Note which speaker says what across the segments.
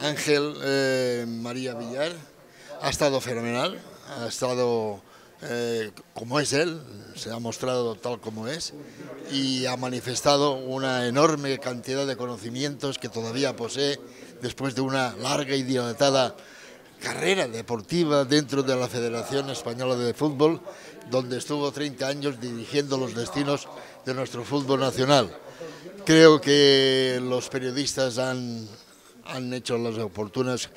Speaker 1: Ángel eh, María Villar ha estado fenomenal, ha estado eh, como es él, se ha mostrado tal como es y ha manifestado una enorme cantidad de conocimientos que todavía posee después de una larga y dilatada carrera deportiva dentro de la Federación Española de Fútbol, donde estuvo 30 años dirigiendo los destinos de nuestro fútbol nacional. Creo que los periodistas han, han hecho las oportunas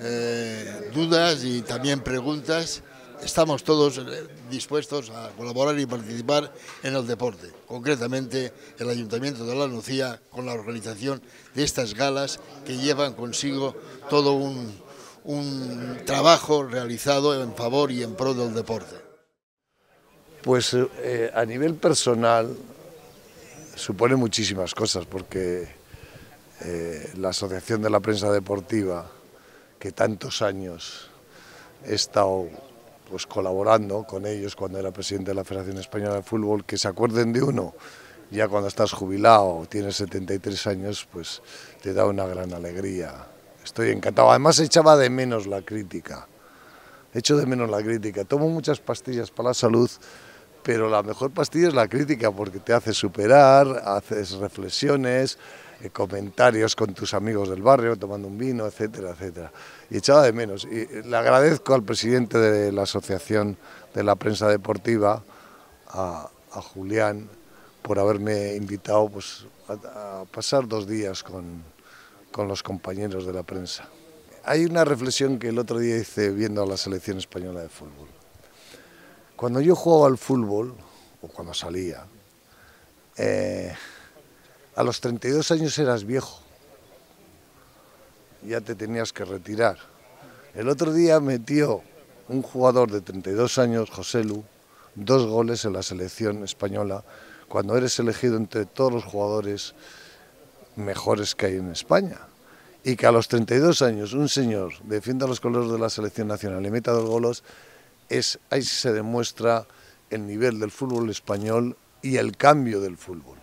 Speaker 1: eh, dudas y también preguntas. Estamos todos eh, dispuestos a colaborar y participar en el deporte, concretamente el Ayuntamiento de La Nucía con la organización de estas galas que llevan consigo todo un, un trabajo realizado en favor y en pro del deporte.
Speaker 2: Pues eh, a nivel personal supone muchísimas cosas porque eh, la Asociación de la Prensa Deportiva, que tantos años he estado pues, colaborando con ellos cuando era presidente de la Federación Española de Fútbol, que se acuerden de uno ya cuando estás jubilado, tienes 73 años, pues te da una gran alegría. Estoy encantado. Además echaba de menos la crítica. Echo de menos la crítica. Tomo muchas pastillas para la salud, pero la mejor pastilla es la crítica porque te hace superar, haces reflexiones, eh, comentarios con tus amigos del barrio, tomando un vino, etcétera, etcétera. Y echaba de menos. Y eh, le agradezco al presidente de la Asociación de la Prensa Deportiva, a, a Julián, por haberme invitado pues, a, a pasar dos días con, con los compañeros de la prensa. Hay una reflexión que el otro día hice viendo a la selección española de fútbol. Cuando yo jugaba al fútbol, o cuando salía, eh, a los 32 años eras viejo, ya te tenías que retirar. El otro día metió un jugador de 32 años, José Lu, dos goles en la selección española, cuando eres elegido entre todos los jugadores mejores que hay en España. Y que a los 32 años un señor defienda los colores de la selección nacional y meta dos goles, es, ahí se demuestra el nivel del fútbol español y el cambio del fútbol.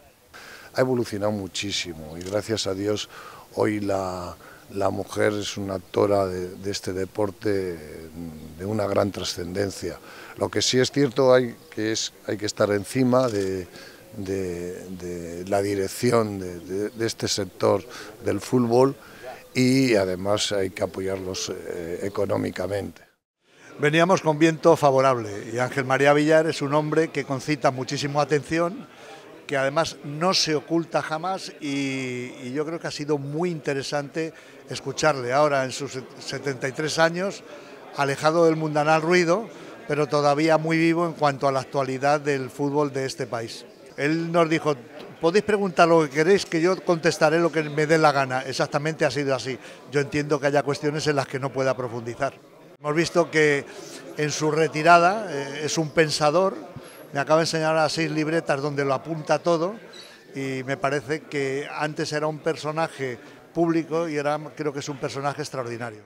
Speaker 2: Ha evolucionado muchísimo y gracias a Dios hoy la, la mujer es una actora de, este deporte de una gran trascendencia. Lo que sí es cierto hay que, es, hay que estar encima de, de, la dirección de, este sector del fútbol y además hay que apoyarlos eh, económicamente.
Speaker 3: Veníamos con viento favorable y Ángel María Villar es un hombre que concita muchísimo atención, que además no se oculta jamás y, y, yo creo que ha sido muy interesante escucharle ahora en sus 73 años, alejado del mundanal ruido, pero todavía muy vivo en cuanto a la actualidad del fútbol de este país. Él nos dijo, podéis preguntar lo que queréis, que yo contestaré lo que me dé la gana. Exactamente ha sido así. Yo entiendo que haya cuestiones en las que no pueda profundizar. Hemos visto que en su retirada eh, es un pensador, me acaba de enseñar a seis libretas donde lo apunta todo y me parece que antes era un personaje público y ahora creo que es un personaje extraordinario.